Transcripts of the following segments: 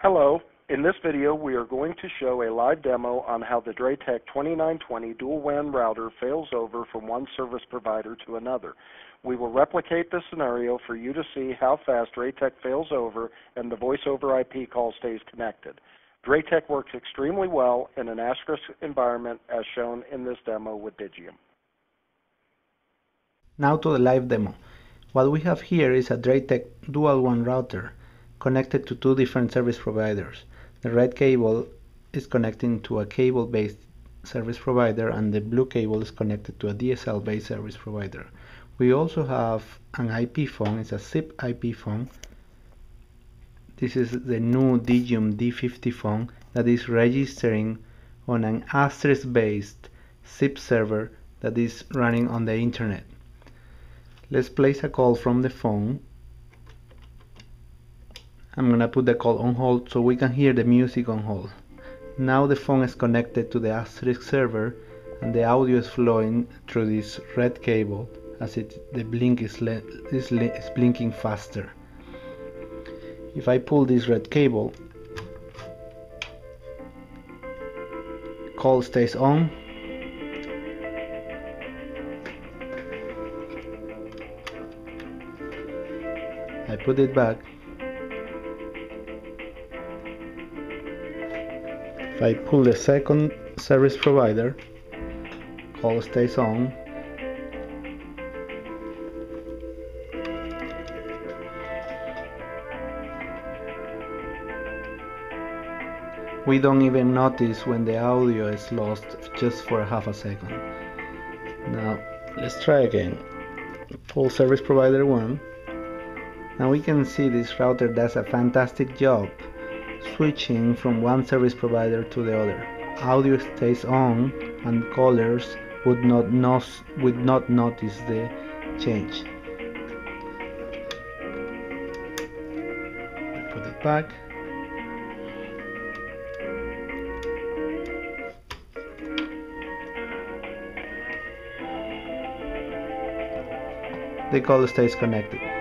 Hello. In this video, we are going to show a live demo on how the Draytek 2920 dual WAN router fails over from one service provider to another. We will replicate this scenario for you to see how fast Draytek fails over and the voice over IP call stays connected. Draytek works extremely well in an asterisk environment as shown in this demo with Digium. Now to the live demo. What we have here is a Draytech dual WAN router connected to two different service providers. The red cable is connecting to a cable-based service provider and the blue cable is connected to a DSL-based service provider. We also have an IP phone, it's a SIP IP phone. This is the new Digium D50 phone that is registering on an asterisk-based SIP server that is running on the internet. Let's place a call from the phone I'm gonna put the call on hold so we can hear the music on hold. Now the phone is connected to the asterisk server and the audio is flowing through this red cable as it the blink is, is, is blinking faster. If I pull this red cable, call stays on. I put it back If I pull the second service provider, call stays on. We don't even notice when the audio is lost just for half a second. Now let's try again. Pull service provider 1. Now we can see this router does a fantastic job switching from one service provider to the other. Audio stays on and callers would not, would not notice the change. Put it back. The call stays connected.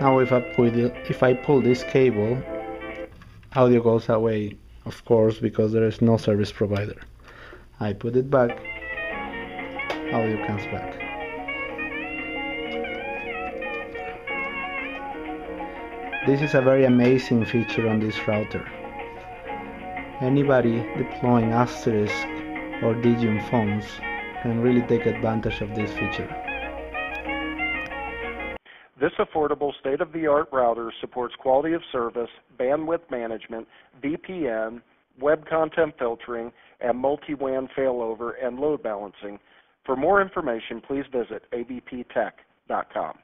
Now if I pull if I pull this cable, audio goes away, of course, because there is no service provider. I put it back, audio comes back. This is a very amazing feature on this router. Anybody deploying Asterisk or Digium phones can really take advantage of this feature. This affordable state-of-the-art router supports quality of service, bandwidth management, VPN, web content filtering, and multi-WAN failover and load balancing. For more information, please visit abptech.com.